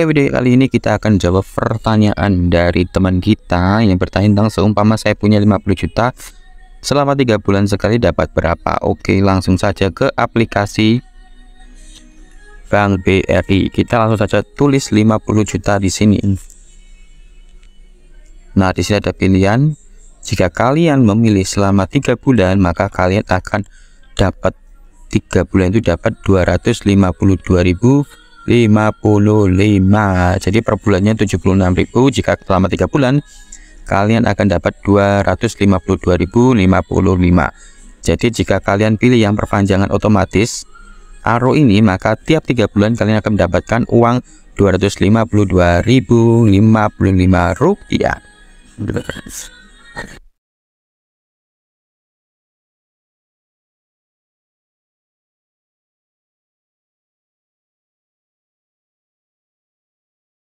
Oke video kali ini kita akan jawab pertanyaan dari teman kita yang bertanya tentang seumpama saya punya 50 juta selama tiga bulan sekali dapat berapa? Oke langsung saja ke aplikasi Bank BRI kita langsung saja tulis 50 juta di sini. Nah di sini ada pilihan. Jika kalian memilih selama tiga bulan maka kalian akan dapat tiga bulan itu dapat 252.000 55 jadi per bulannya 76.000 jika selama tiga bulan kalian akan dapat 252.055 jadi jika kalian pilih yang perpanjangan otomatis arrow ini maka tiap tiga bulan kalian akan mendapatkan uang 252.055 rupiah